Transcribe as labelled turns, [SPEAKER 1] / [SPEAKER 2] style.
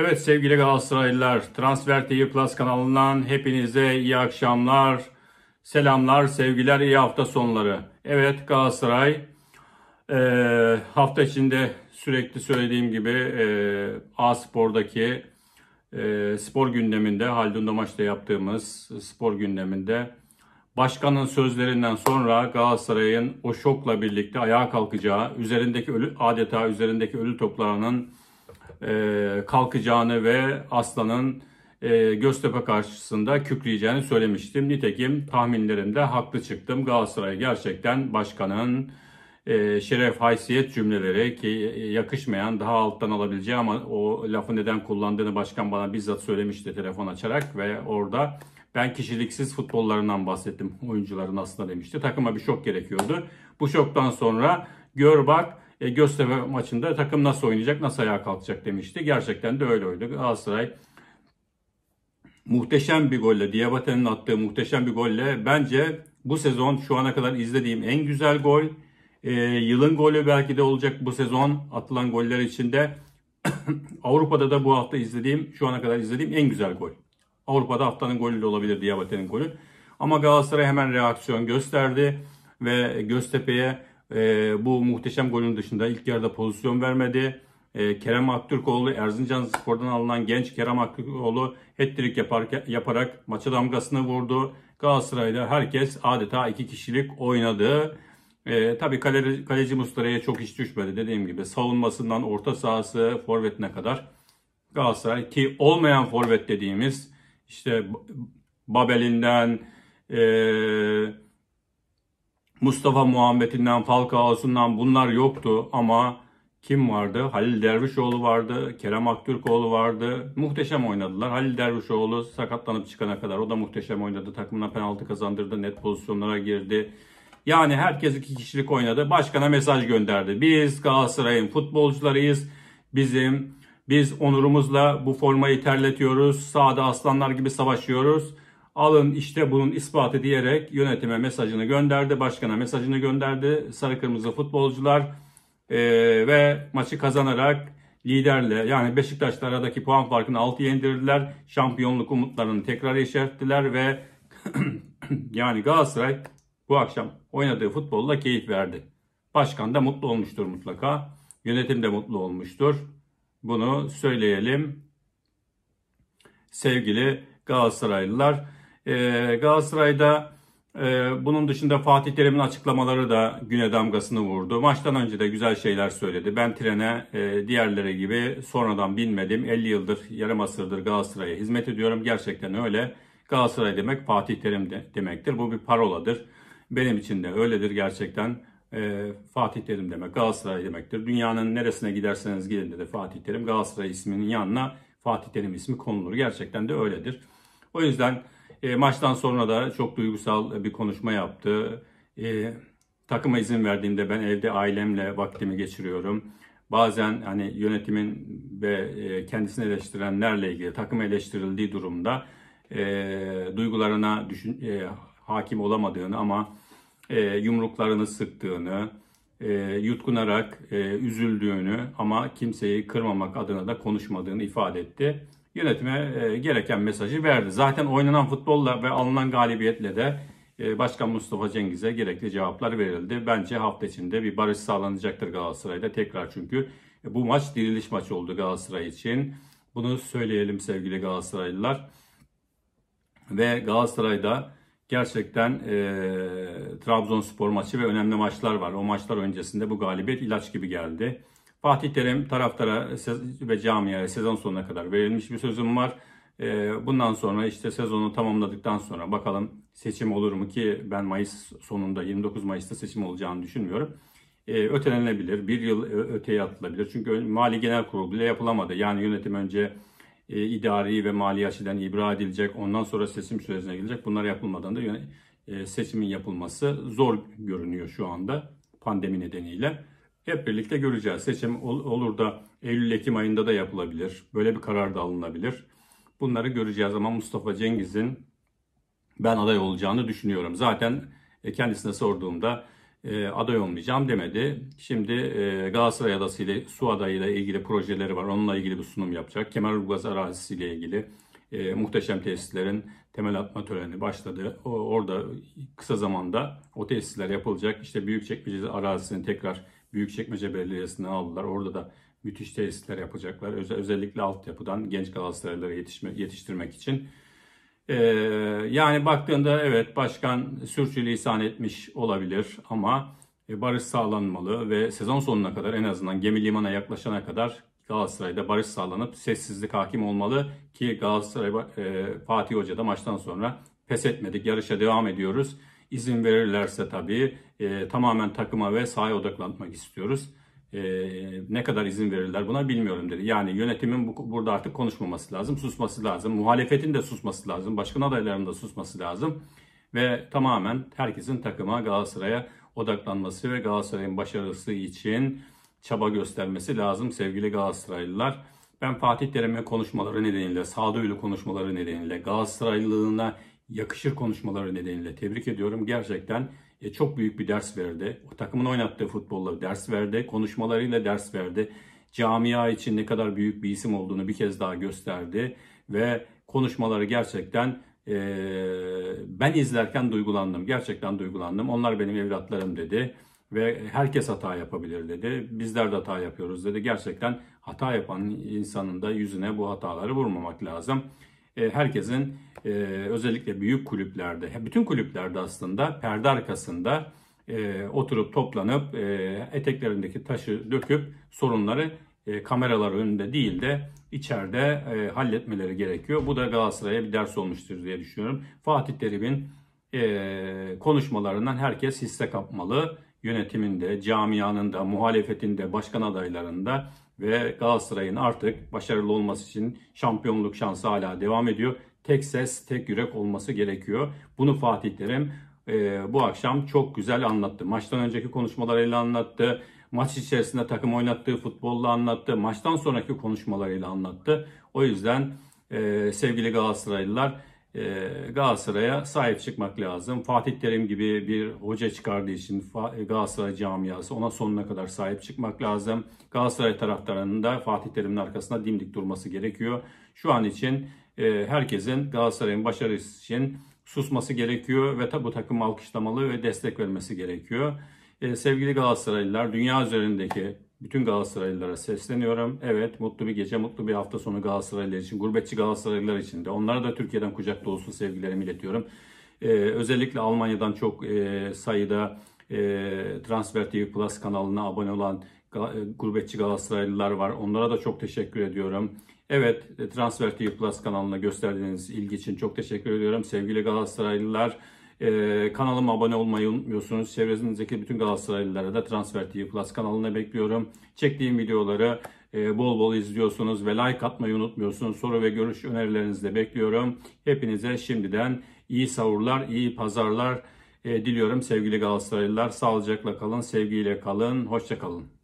[SPEAKER 1] Evet sevgili Galatasaraylılar, Transfer TV Plus kanalından hepinize iyi akşamlar, selamlar, sevgiler, iyi hafta sonları. Evet Galatasaray e, hafta içinde sürekli söylediğim gibi e, A Spor'daki e, spor gündeminde, Haldun Domaç'ta yaptığımız spor gündeminde başkanın sözlerinden sonra Galatasaray'ın o şokla birlikte ayağa kalkacağı, üzerindeki ölü, adeta üzerindeki ölü toplarının e, kalkacağını ve Aslan'ın e, Göztepe karşısında kükreyeceğini söylemiştim. Nitekim tahminlerimde haklı çıktım. Galatasaray gerçekten başkanın e, şeref, haysiyet cümleleri ki yakışmayan daha alttan alabileceği ama o lafı neden kullandığını başkan bana bizzat söylemişti telefon açarak ve orada ben kişiliksiz futbollarından bahsettim. Oyuncuların aslında demişti. Takıma bir şok gerekiyordu. Bu şoktan sonra gör bak e, Göztepe maçında takım nasıl oynayacak, nasıl ayağa kalkacak demişti. Gerçekten de öyle oldu. Galatasaray muhteşem bir golle, Diabate'nin attığı muhteşem bir golle bence bu sezon şu ana kadar izlediğim en güzel gol. E, yılın golü belki de olacak bu sezon atılan goller içinde. Avrupa'da da bu hafta izlediğim, şu ana kadar izlediğim en güzel gol. Avrupa'da haftanın golü de olabilir Diabate'nin golü. Ama Galatasaray hemen reaksiyon gösterdi ve Göztepe'ye e, bu muhteşem golün dışında ilk yarıda pozisyon vermedi. E, Kerem Aktürkoğlu, Erzincan Spor'dan alınan genç Kerem Aktürkoğlu hat-trick yapar, yaparak maça damgasını vurdu. Galatasaray'da herkes adeta iki kişilik oynadı. E, tabii kaleci, kaleci Mustara'ya çok iş düşmedi dediğim gibi. Savunmasından orta sahası, forvetine kadar. Galatasaray ki olmayan forvet dediğimiz işte Babel'inden, eee Mustafa Muhammed'inden, Falcao'sundan bunlar yoktu ama kim vardı? Halil Dervişoğlu vardı, Kerem Aktürkoğlu vardı. Muhteşem oynadılar. Halil Dervişoğlu sakatlanıp çıkana kadar o da muhteşem oynadı. Takımına penaltı kazandırdı, net pozisyonlara girdi. Yani herkes iki kişilik oynadı. Başkana mesaj gönderdi. Biz Galatasaray'ın futbolcularıyız. Bizim biz onurumuzla bu formayı terletiyoruz. Sağda aslanlar gibi savaşıyoruz. Alın işte bunun ispatı diyerek yönetime mesajını gönderdi, başkana mesajını gönderdi. Sarı kırmızı futbolcular e, ve maçı kazanarak liderle yani Beşiktaş'la aradaki puan farkını 6'ya indirdiler. Şampiyonluk umutlarını tekrar yeşerttiler ve yani Galatasaray bu akşam oynadığı futbolla keyif verdi. Başkan da mutlu olmuştur mutlaka. Yönetim de mutlu olmuştur. Bunu söyleyelim. Sevgili Galatasaraylılar. Ee, Galatasaray'da e, bunun dışında Fatih Terim'in açıklamaları da güne damgasını vurdu. Maçtan önce de güzel şeyler söyledi. Ben trene e, diğerleri gibi sonradan binmedim. 50 yıldır, yarım asırdır Galatasaray'a hizmet ediyorum. Gerçekten öyle. Galatasaray demek Fatih Terim de, demektir. Bu bir paroladır. Benim için de öyledir gerçekten. E, Fatih Terim demek Galatasaray demektir. Dünyanın neresine giderseniz gidin dedi Fatih Terim. Galatasaray isminin yanına Fatih Terim ismi konulur. Gerçekten de öyledir. O yüzden e, maçtan sonra da çok duygusal bir konuşma yaptı. E, takıma izin verdiğimde ben evde ailemle vaktimi geçiriyorum. Bazen hani yönetimin ve e, kendisini eleştirenlerle ilgili takım eleştirildiği durumda e, duygularına düşün, e, hakim olamadığını ama e, yumruklarını sıktığını, e, yutkunarak e, üzüldüğünü ama kimseyi kırmamak adına da konuşmadığını ifade etti yönetime e, gereken mesajı verdi. Zaten oynanan futbolla ve alınan galibiyetle de e, Başkan Mustafa Cengiz'e gerekli cevaplar verildi. Bence hafta içinde bir barış sağlanacaktır Galatasaray'da tekrar çünkü e, bu maç diriliş maçı oldu Galatasaray için. Bunu söyleyelim sevgili Galatasaraylılar. Ve Galatasaray'da gerçekten e, Trabzonspor maçı ve önemli maçlar var. O maçlar öncesinde bu galibiyet ilaç gibi geldi. Fatih Terim taraftara ve camiaya sezon sonuna kadar verilmiş bir sözüm var. Ee, bundan sonra işte sezonu tamamladıktan sonra bakalım seçim olur mu ki ben Mayıs sonunda 29 Mayıs'ta seçim olacağını düşünmüyorum. Ee, ötelenebilir, bir yıl öteye atılabilir. Çünkü Mali Genel Kurulu bile yapılamadı. Yani yönetim önce e, idari ve mali açıdan ibra edilecek, ondan sonra seçim sürecine girecek. Bunlar yapılmadan da e, seçimin yapılması zor görünüyor şu anda pandemi nedeniyle. Hep birlikte göreceğiz. Seçim olur da Eylül-Ekim ayında da yapılabilir. Böyle bir karar da alınabilir. Bunları göreceğiz ama Mustafa Cengiz'in ben aday olacağını düşünüyorum. Zaten e, kendisine sorduğumda e, aday olmayacağım demedi. Şimdi e, Galatasaray Adası ile su adayıyla ilgili projeleri var. Onunla ilgili bir sunum yapacak. Kemerburgaz arazisi ile ilgili muhteşem tesislerin temel atma töreni başladı. O, orada kısa zamanda o tesisler yapılacak. İşte Büyükçekmece arazisini tekrar Büyükçekmece Belediyesi'ne aldılar. Orada da müthiş tesisler yapacaklar. Öz, özellikle altyapıdan genç Galatasaraylıları yetişme, yetiştirmek için. Ee, yani baktığında evet başkan sürçülisan etmiş olabilir ama e, barış sağlanmalı ve sezon sonuna kadar en azından gemi limana yaklaşana kadar Galatasaray'da barış sağlanıp sessizlik hakim olmalı ki Galatasaray e, Fatih Hoca da maçtan sonra pes etmedik yarışa devam ediyoruz. İzin verirlerse tabii e, tamamen takıma ve sahaya odaklanmak istiyoruz. E, ne kadar izin verirler buna bilmiyorum dedi. Yani yönetimin bu, burada artık konuşmaması lazım, susması lazım. Muhalefetin de susması lazım, başkan adaylarının da susması lazım. Ve tamamen herkesin takıma Galatasaray'a odaklanması ve Galatasaray'ın başarısı için çaba göstermesi lazım sevgili Galatasaraylılar. Ben Fatih Terim'e konuşmaları nedeniyle, sağduyulu konuşmaları nedeniyle, Galatasaraylılığına yakışır konuşmaları nedeniyle tebrik ediyorum. Gerçekten e, çok büyük bir ders verdi. O takımın oynattığı futbolla ders verdi. Konuşmalarıyla ders verdi. Camia için ne kadar büyük bir isim olduğunu bir kez daha gösterdi. Ve konuşmaları gerçekten e, ben izlerken duygulandım. Gerçekten duygulandım. Onlar benim evlatlarım dedi. Ve herkes hata yapabilir dedi. Bizler de hata yapıyoruz dedi. Gerçekten hata yapan insanın da yüzüne bu hataları vurmamak lazım. E, herkesin e, özellikle büyük kulüplerde, bütün kulüplerde aslında perde arkasında e, oturup toplanıp eteklerindeki taşı döküp sorunları kameralar önünde değil de içeride halletmeleri gerekiyor. Bu da Galatasaray'a bir ders olmuştur diye düşünüyorum. Fatih Terim'in konuşmalarından herkes hisse kapmalı. Yönetiminde, camianın muhalefetinde, başkan adaylarında ve Galatasaray'ın artık başarılı olması için şampiyonluk şansı hala devam ediyor. Tek ses, tek yürek olması gerekiyor. Bunu Fatih Terim e, bu akşam çok güzel anlattı. Maçtan önceki konuşmalarıyla anlattı. Maç içerisinde takım oynattığı futbolla anlattı. Maçtan sonraki konuşmalarıyla anlattı. O yüzden e, sevgili Galatasaraylılar Galatasaray'a sahip çıkmak lazım. Fatih Terim gibi bir hoca çıkardığı için Galatasaray camiası ona sonuna kadar sahip çıkmak lazım. Galatasaray taraftarının da Fatih Terim'in arkasında dimdik durması gerekiyor. Şu an için e, herkesin Galatasaray'ın başarısı için susması gerekiyor ve bu takım alkışlamalı ve destek vermesi gerekiyor. E, sevgili Galatasaraylılar, dünya üzerindeki bütün Galatasaraylılara sesleniyorum. Evet mutlu bir gece, mutlu bir hafta sonu Galatasaraylılar için, gurbetçi Galatasaraylılar için de. Onlara da Türkiye'den kucak dolusu sevgilerimi iletiyorum. Ee, özellikle Almanya'dan çok e, sayıda e, Transfer TV Plus kanalına abone olan e, gurbetçi Galatasaraylılar var. Onlara da çok teşekkür ediyorum. Evet Transfer TV Plus kanalına gösterdiğiniz ilgi için çok teşekkür ediyorum. Sevgili Galatasaraylılar ee, kanalıma abone olmayı unutmuyorsunuz. Çevrenizdeki bütün Galatasaraylılara da Transfer TV Plus kanalına bekliyorum. Çektiğim videoları e, bol bol izliyorsunuz ve like atmayı unutmuyorsunuz. Soru ve görüş önerilerinizi de bekliyorum. Hepinize şimdiden iyi savurlar, iyi pazarlar e, diliyorum sevgili Galatasaraylılar. Sağlıcakla kalın, sevgiyle kalın, hoşça kalın.